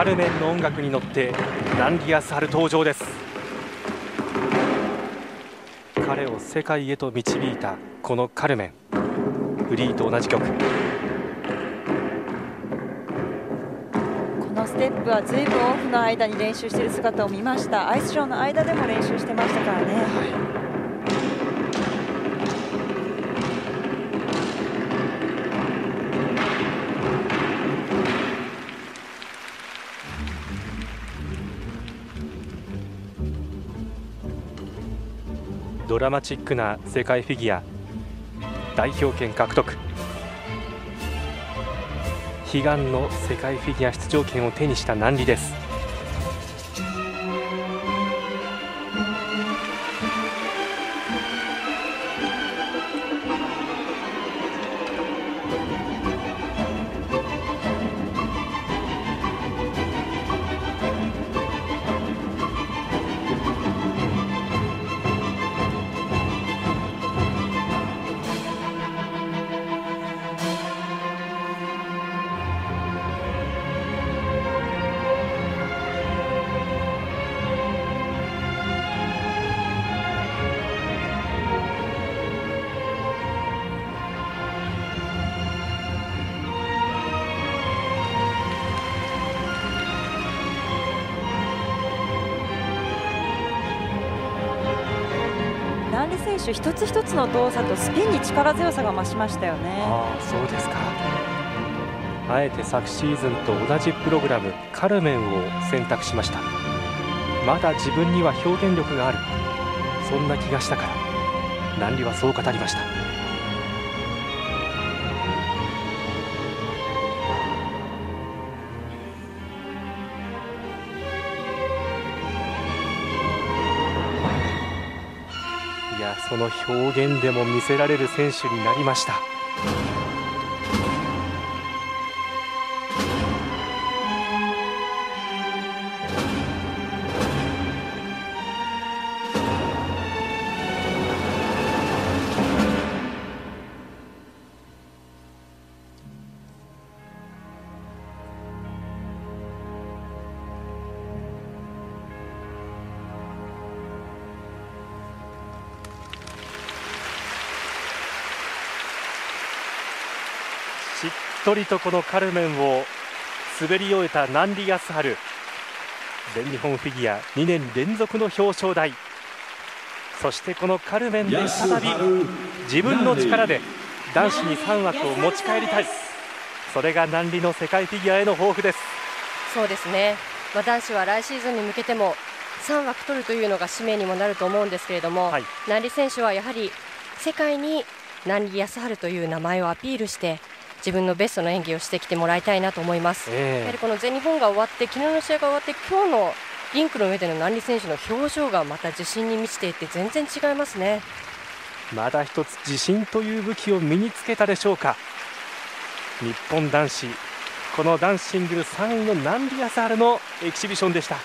カルメンの音楽に乗ってランディアス・ハル登場です。彼を世界へと導いたこのカルメン。フリーと同じ曲。このステップはずいぶんオフの間に練習している姿を見ました。アイスショーの間でも練習してましたからね、はいドラマチックな世界フィギュア。代表権獲得。悲願の世界フィギュア出場権を手にした難理です。選手一つ一つの動作とスピンに力強さが増しましたよね。あそうですか。あえて昨シーズンと同じプログラムカルメンを選択しました。まだ自分には表現力がある。そんな気がしたから。南里はそう語りました。やその表現でも見せられる選手になりました。しっとりとこのカルメンを滑り終えたナンディ・アスハル。全日本フィギュア2年連続の表彰台。そしてこのカルメンで再び自分の力で男子に3枠を持ち帰りたい。それがナンリの世界フィギュアへの抱負です。そうですね、まあ、男子は来シーズンに向けても3枠取るというのが使命にもなると思うんですけれども、はい、ナンリ選手はやはり世界にナンリ康晴という名前をアピールして自分のベストの演技をしてきてもらいたいなと思います、えー、やはりこの全日本が終わって昨日の試合が終わって今日のリンクの上での南里選手の表情がまた自信に満ちていて全然違いますね。まだ一つ自信という武器を身につけたでしょうか。日本男子この男子シングル3位のナンビアサールのエキシビションでした。